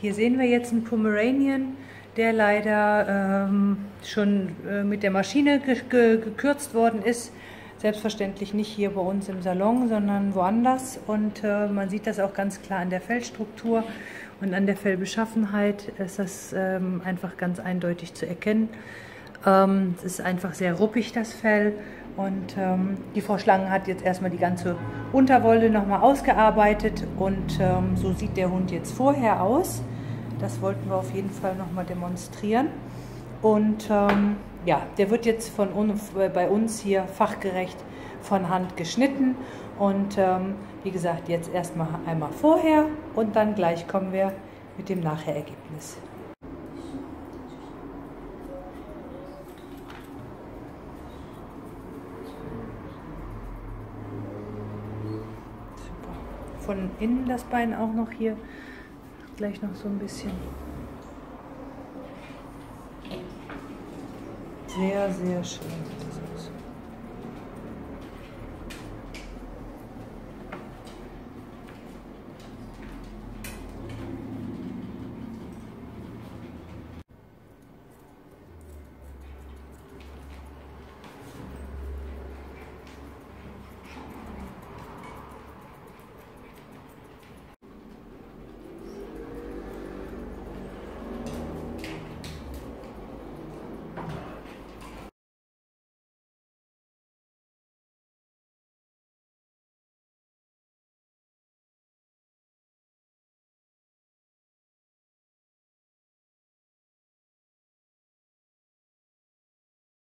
hier sehen wir jetzt einen Pomeranian, der leider ähm, schon äh, mit der Maschine ge ge gekürzt worden ist. Selbstverständlich nicht hier bei uns im Salon, sondern woanders. Und äh, man sieht das auch ganz klar an der Fellstruktur und an der Fellbeschaffenheit ist das ähm, einfach ganz eindeutig zu erkennen. Ähm, es ist einfach sehr ruppig, das Fell. Und ähm, die Frau Schlangen hat jetzt erstmal die ganze Unterwolle nochmal ausgearbeitet. Und ähm, so sieht der Hund jetzt vorher aus. Das wollten wir auf jeden Fall nochmal demonstrieren. Und ähm, ja, der wird jetzt von uns, bei uns hier fachgerecht von Hand geschnitten. Und ähm, wie gesagt, jetzt erstmal einmal vorher und dann gleich kommen wir mit dem Nachherergebnis. Von innen das Bein auch noch hier gleich noch so ein bisschen. Sehr, sehr schön sieht das aus.